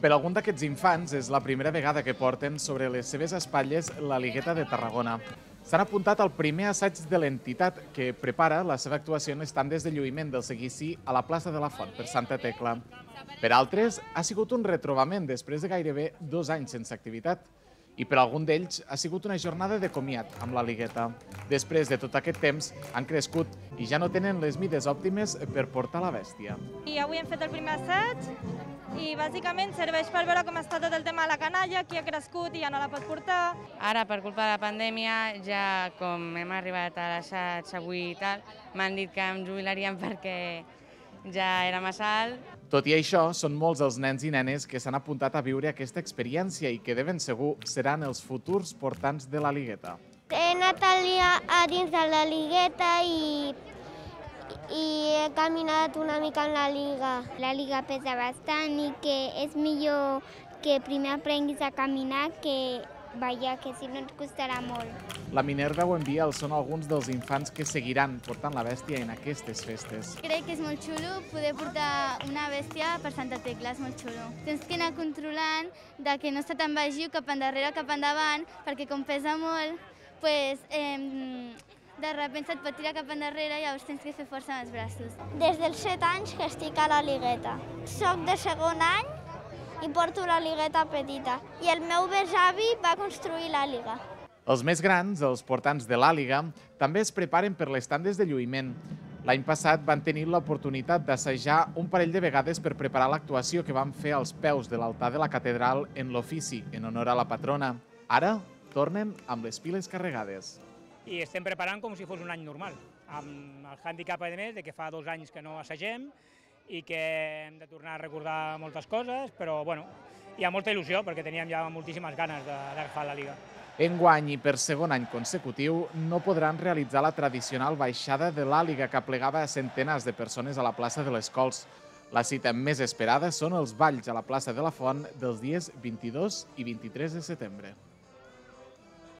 Per algun d'aquests infants és la primera vegada que porten sobre les seves espatlles la Ligueta de Tarragona. S'han apuntat al primer assaig de l'entitat que prepara la seva actuació en les tandes de lluïment del seguici a la plaça de la Font per Santa Tecla. Per altres, ha sigut un retrobament després de gairebé dos anys sense activitat i per algun d'ells ha sigut una jornada de comiat amb la Ligueta. Després de tot aquest temps han crescut i ja no tenen les mides òptimes per portar la bèstia. I avui hem fet el primer assaig i bàsicament serveix per veure com està tot el tema de la canalla, qui ha crescut i ja no la pot portar. Ara, per culpa de la pandèmia, ja com hem arribat a l'assaig avui i tal, m'han dit que em jubilarien perquè ja era massa alt. Tot i això, són molts els nens i nenes que s'han apuntat a viure aquesta experiència i que de ben segur seran els futurs portants de la Ligueta. He anat a dins de la Ligueta i i he caminat una mica en la liga. La liga pesa bastant i que és millor que primer aprenguis a caminar que ballar, que si no et costarà molt. La Minerva ho envia els són alguns dels infants que seguiran portant la bèstia en aquestes festes. Crec que és molt xulo poder portar una bèstia per Santa Tecla, és molt xulo. Tens que anar controlant de que no se te'n vagi cap endarrere, cap endavant, perquè com pesa molt, pues, eh, de repente se't pot tirar cap endarrere i llavors tens que fer força amb els braços. Des dels 7 anys que estic a la ligueta. Soc de segon any i porto la ligueta petita. I el meu besavi va construir la liga. Els més grans, els portants de l'àliga, també es preparen per les tandes de lluïment. L'any passat van tenir l'oportunitat d'assajar un parell de vegades per preparar l'actuació que van fer als peus de l'altar de la catedral en l'ofici, en honor a la patrona. Ara tornen amb les piles carregades i estem preparant com si fos un any normal, amb el hàndicap, a més, de que fa dos anys que no assagem i que hem de tornar a recordar moltes coses, però bueno, hi ha molta il·lusió perquè teníem ja moltíssimes ganes d'agafar la Liga. Enguany i per segon any consecutiu no podran realitzar la tradicional baixada de l'àliga que plegava a centenars de persones a la plaça de les Cols. La cita més esperada són els balls a la plaça de la Font dels dies 22 i 23 de setembre.